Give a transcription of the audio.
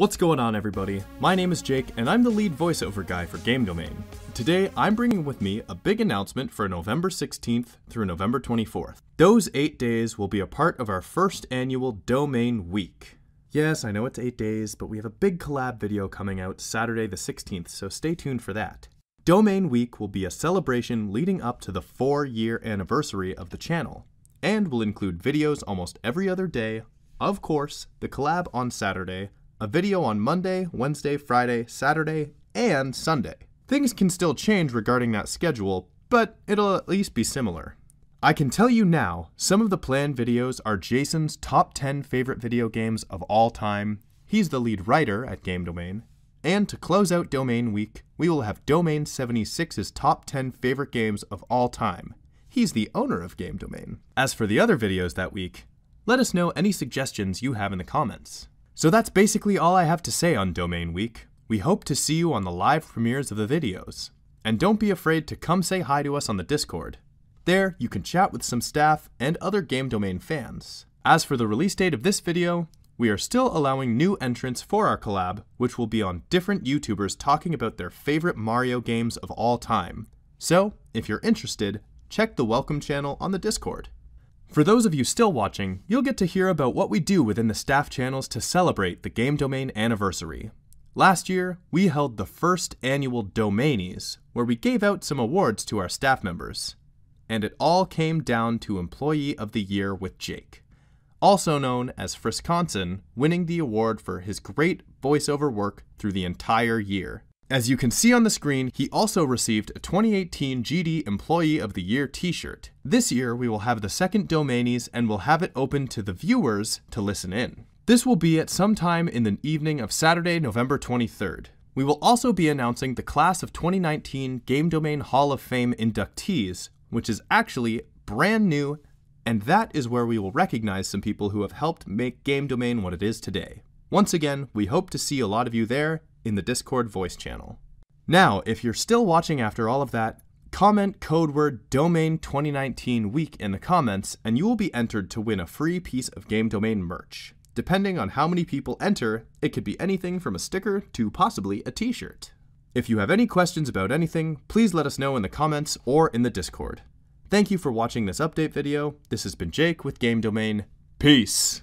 What's going on, everybody? My name is Jake, and I'm the lead voiceover guy for Game Domain. Today, I'm bringing with me a big announcement for November 16th through November 24th. Those eight days will be a part of our first annual Domain Week. Yes, I know it's eight days, but we have a big collab video coming out Saturday the 16th, so stay tuned for that. Domain Week will be a celebration leading up to the four year anniversary of the channel, and will include videos almost every other day, of course, the collab on Saturday, a video on Monday, Wednesday, Friday, Saturday, and Sunday. Things can still change regarding that schedule, but it'll at least be similar. I can tell you now, some of the planned videos are Jason's top 10 favorite video games of all time. He's the lead writer at Game Domain. And to close out Domain Week, we will have Domain 76's top 10 favorite games of all time. He's the owner of Game Domain. As for the other videos that week, let us know any suggestions you have in the comments. So that's basically all I have to say on Domain Week. We hope to see you on the live premieres of the videos. And don't be afraid to come say hi to us on the Discord. There, you can chat with some staff and other Game Domain fans. As for the release date of this video, we are still allowing new entrants for our collab, which will be on different YouTubers talking about their favorite Mario games of all time. So, if you're interested, check the welcome channel on the Discord. For those of you still watching, you'll get to hear about what we do within the staff channels to celebrate the Game Domain anniversary. Last year, we held the first annual Domainies, where we gave out some awards to our staff members. And it all came down to Employee of the Year with Jake, also known as Frisconsin, winning the award for his great voiceover work through the entire year. As you can see on the screen, he also received a 2018 GD Employee of the Year t-shirt. This year, we will have the second Domainies and we'll have it open to the viewers to listen in. This will be at some time in the evening of Saturday, November 23rd. We will also be announcing the class of 2019 Game Domain Hall of Fame inductees, which is actually brand new, and that is where we will recognize some people who have helped make Game Domain what it is today. Once again, we hope to see a lot of you there, in the Discord voice channel. Now, if you're still watching after all of that, comment code word domain 2019 week in the comments and you will be entered to win a free piece of game domain merch. Depending on how many people enter, it could be anything from a sticker to possibly a t-shirt. If you have any questions about anything, please let us know in the comments or in the Discord. Thank you for watching this update video. This has been Jake with Game Domain. Peace!